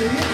Hallelujah.